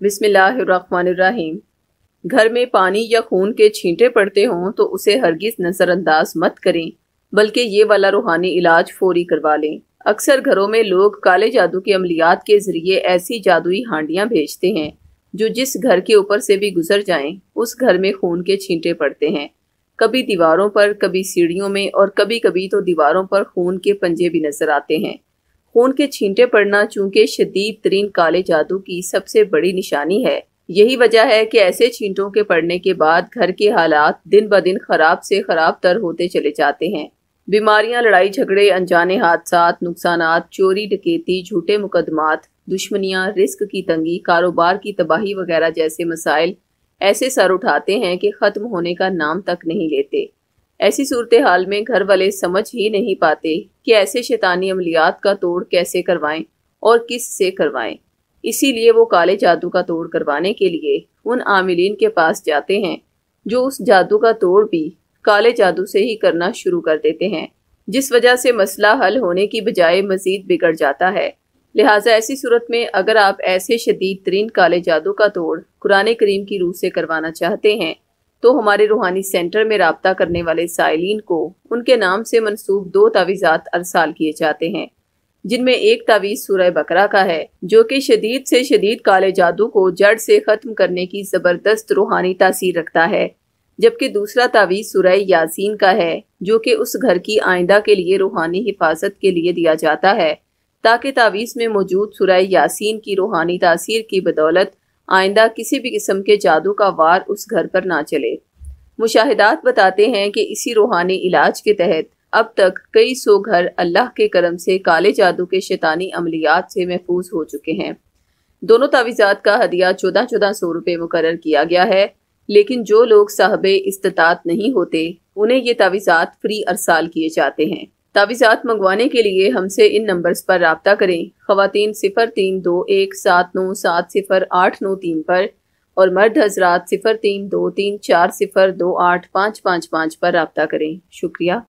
बिस्मिल्लाहिर्रहमानिर्रहीम। घर में पानी या खून के छींटे पड़ते हों तो उसे हरगिज नज़रअंदाज मत करें, बल्कि ये वाला रूहानी इलाज फौरी करवा लें। अक्सर घरों में लोग काले जादू के अमलियात के ज़रिए ऐसी जादुई हांडियाँ भेजते हैं, जो जिस घर के ऊपर से भी गुजर जाएँ, उस घर में खून के छींटे पड़ते हैं। कभी दीवारों पर, कभी सीढ़ियों में और कभी कभी तो दीवारों पर खून के पंजे भी नज़र आते हैं। खून के छींटे पड़ना चूँकि शदीद तरीन काले जादू की सबसे बड़ी निशानी है। यही वजह है कि ऐसे छींटों के पड़ने के बाद घर के हालात दिन ब दिन खराब से खराब तर होते चले जाते हैं। बीमारियाँ, लड़ाई झगड़े, अनजाने हादसा नुकसान चोरी, डकेती, झूठे मुकदमात, दुश्मनियाँ, रिस्क की तंगी, कारोबार की तबाही वगैरह जैसे मसाइल ऐसे सर उठाते हैं कि ख़त्म होने का नाम तक नहीं लेते। ऐसी सूरत हाल में घर वाले समझ ही नहीं पाते कि ऐसे शैतानी अमलियात का तोड़ कैसे करवाएँ और किस से करवाएँ। इसीलिए वो काले जादू का तोड़ करवाने के लिए उन आमिलीन के पास जाते हैं, जो उस जादू का तोड़ भी काले जादू से ही करना शुरू कर देते हैं, जिस वजह से मसला हल होने की बजाय मजीद बिगड़ जाता है। लिहाजा ऐसी सूरत में अगर आप ऐसे शदीद तरीन काले जादू का तोड़ कुरान करीम की रूह से करवाना चाहते हैं तो हमारे रूहानी सेंटर में रबता करने वाले साइलिन को उनके नाम से मनसूब दो तावीज़ात अरसाल किए जाते हैं, जिनमें एक तावीज़ सूरह बकरा का है, जो कि शदीद से शदीद काले जादू को जड़ से ख़त्म करने की ज़बरदस्त रूहानी तासीर रखता है, जबकि दूसरा तावीज़ सूरह यासीन का है, जो कि उस घर की आइंदा के लिए रूहानी हिफाजत के लिए दिया जाता है, ताकि तावीज़ में मौजूद सुरह यासीन की रूहानी तासीर की बदौलत आइंदा किसी भी किस्म के जादू का वार उस घर पर ना चले। मुशाहिदात बताते हैं कि इसी रूहानी इलाज के तहत अब तक कई सौ घर अल्लाह के करम से काले जादू के शैतानी अमलियात से महफूज हो चुके हैं। दोनों तावीज़ात का हदिया चौदह चौदह सौ रुपये मुकर किया गया है, लेकिन जो लोग साहब इस्तात नहीं होते, उन्हें ये तावीज़ात फ्री अरसाल किए जाते हैं। तावीज़ात मंगवाने के लिए हमसे इन नंबर्स पर रबता करें। ख़वातीन सिफर तीन दो एक सात नौ सात सिफर आठ नौ तीन पर और मर्द हजरात सिफर तीन दो तीन चार सिफर दो आठ पाँच पाँच पाँच पर रबता करें। शुक्रिया।